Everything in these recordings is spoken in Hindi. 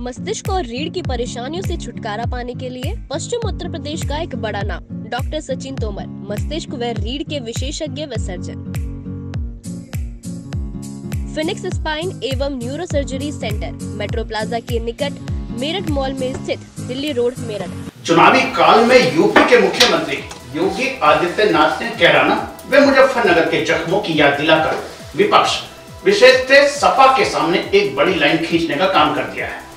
मस्तिष्क और रीढ़ की परेशानियों से छुटकारा पाने के लिए पश्चिम उत्तर प्रदेश का एक बड़ा नाम, डॉक्टर सचिन तोमर, मस्तिष्क व रीढ़ के विशेषज्ञ व सर्जन। फिनिक्स स्पाइन एवं neuro surgery centre metro plaza के निकट, मेरठ मॉल में स्थित दिल्ली रोड, मेरठ। चुनावी काल में यूपी के मुख्यमंत्री योगी आदित्यनाथ ने कैराना व मुजफ्फरनगर के जख्मों की याद दिलाकर विपक्ष, विशेष सपा के सामने एक बड़ी लाइन खींचने का काम कर दिया है।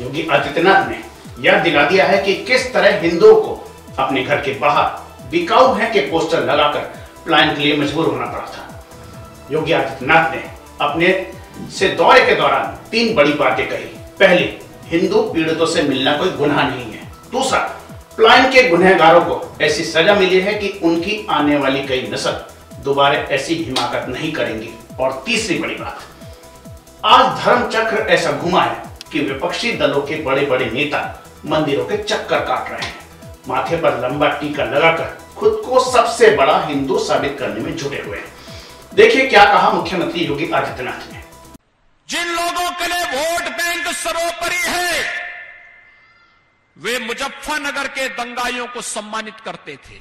योगी आदित्यनाथ ने यह दिला दिया है कि किस तरह हिंदुओं को अपने घर के बाहर बिकाऊ है के पोस्टर लगाकर प्लान के लिए मजबूर होना पड़ा था। योगी आदित्यनाथ ने अपने से दौरे के दौरान तीन बड़ी बातें कही। पहली, हिंदू पीड़ितों से मिलना कोई गुनाह नहीं है। दूसरा, प्लान के गुनहगारों को ऐसी सजा मिली है कि उनकी आने वाली कई नस्ल दोबारा ऐसी हिमाकत नहीं करेंगी। और तीसरी बड़ी बात, आज धर्म चक्र ऐसा घुमा है कि विपक्षी दलों के बड़े बड़े नेता मंदिरों के चक्कर काट रहे हैं। माथे पर लंबा टीका लगाकर खुद को सबसे बड़ा हिंदू साबित करने में जुटे हुए हैं। देखिए क्या कहा मुख्यमंत्री योगी आदित्यनाथ ने। जिन लोगों के लिए वोट बैंक सर्वोपरि है, वे मुजफ्फरनगर के दंगाइयों को सम्मानित करते थे।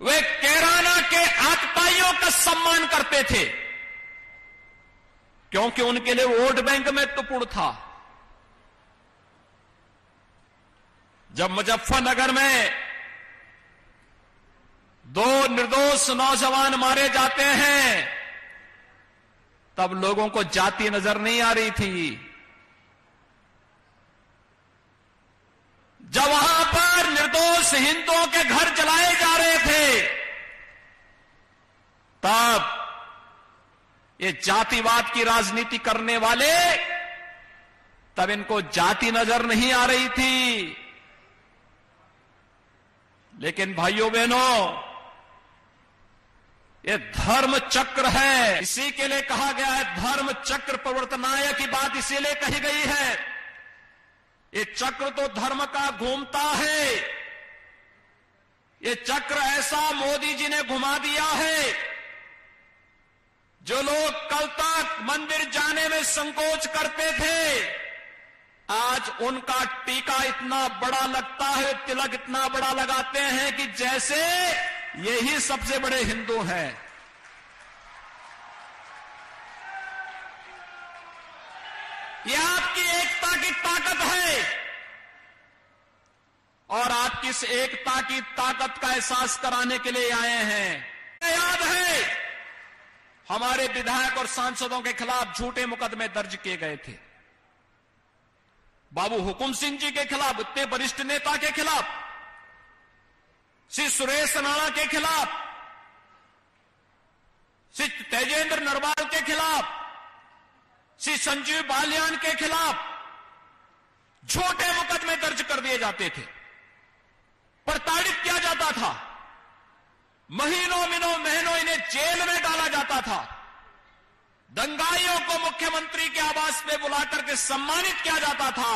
वे केराना के आतताइयों का सम्मान करते थे। क्योंकि उनके लिए वोट बैंक महत्वपूर्ण था। जब मुजफ्फरनगर में दो निर्दोष नौजवान मारे जाते हैं, तब लोगों को जाति नज़र नहीं आ रही थी। जब वहाँ पर निर्दोष हिंदुओं के घर जलाए जा रहे थे तब ये जातिवाद की राजनीति करने वाले, तब इनको जाति नज़र नहीं आ रही थी। लेकिन भाइयों बहनों, ये धर्म चक्र है। इसी के लिए कहा गया है, धर्म चक्र प्रवर्तनाय की बात इसीलिए कही गई है। ये चक्र तो धर्म का घूमता है। ये चक्र ऐसा मोदी जी ने घुमा दिया है। जो लोग कल तक मंदिर जाने में संकोच करते थे, आज उनका टीका इतना बड़ा लगता है, तिलक इतना बड़ा लगाते हैं कि जैसे यही सबसे बड़े हिंदू हैं। यह आपकी एकता की ताकत है। और आपकी इस एकता की ताकत का एहसास कराने के लिए आए हैं? याद है हमारे विधायक और सांसदों के खिलाफ झूठे मुकदमे दर्ज किए गए थे। बाबू हुकुम सिंह जी के खिलाफ, इतने वरिष्ठ नेता के खिलाफ, श्री सुरेश राणा के खिलाफ, श्री तेजेंद्र नरवाल के खिलाफ, श्री संजीव बालियान के खिलाफ छोटे मुकदमे दर्ज कर दिए जाते थे। प्रताड़ित किया जाता था। महीनों मिनों, महीनों इन्हें जेल में था। दंगाइयों को मुख्यमंत्री के आवास पे बुलाकर के सम्मानित किया जाता था,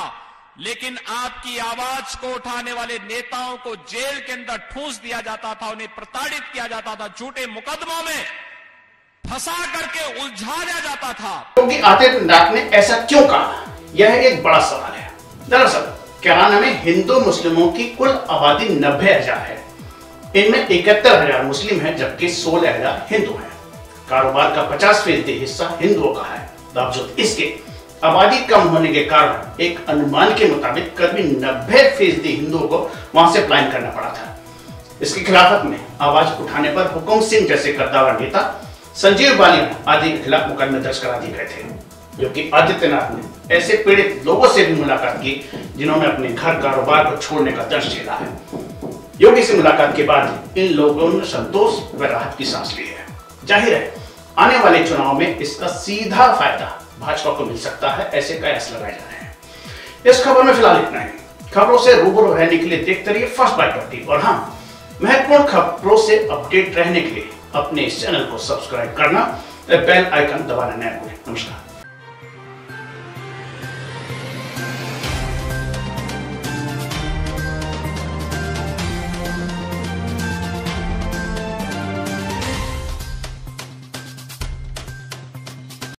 लेकिन आपकी आवाज़ को उठाने वाले नेताओं को जेल के अंदर ठूस दिया जाता था, उन्हें प्रताड़ित किया जाता था, झूठे मुकदमों में फंसा करके उलझाया जाता था। योगी आदित्यनाथ ने ऐसा क्यों कहा? यह एक बड़ा सवाल है। दरअसल कैराना में हिंदू मुस्लिमों की कुल आबादी नब्बे हज़ार है। इनमें इकहत्तर हज़ार मुस्लिम है, जबकि सोलह हज़ार हिंदू हैं। कारोबार का पचास फ़ीसदी हिस्सा हिंदुओं का है। बावजूद इसके आबादी कम होने के कारण एक अनुमान के मुताबिक करीब नब्बे फ़ीसदी हिंदुओं को वहाँ से प्लान करना पड़ा था। इसकी खिलाफत में आवाज़ उठाने पर हुकुम सिंह जैसे कद्दावर नेता संजीव बालिया आदि के खिलाफ मुकदमे दर्ज करा दिए गए थे। योगी आदित्यनाथ ने ऐसे पीड़ित लोगों से भी मुलाकात की जिन्होंने अपने घर कारोबार को छोड़ने का दर्ज झेला है। योगी से मुलाकात के बाद इन लोगों ने संतोष व राहत की सांस ली है। ज़ाहिर है, आने वाले चुनाव में इसका सीधा फ़ायदा भाजपा को मिल सकता है, ऐसे कयास लगाए जा रहे हैं। इस खबर में फ़िलहाल इतना ही। खबरों से रूबरू रहने के लिए देखते रहिए फ़र्स्ट बाइट डॉट और हाँ महत्वपूर्ण खबरों से अपडेट रहने के लिए अपने इस चैनल को सब्सक्राइब करना बेल आइकन दबाना न भूलें। नमस्कार।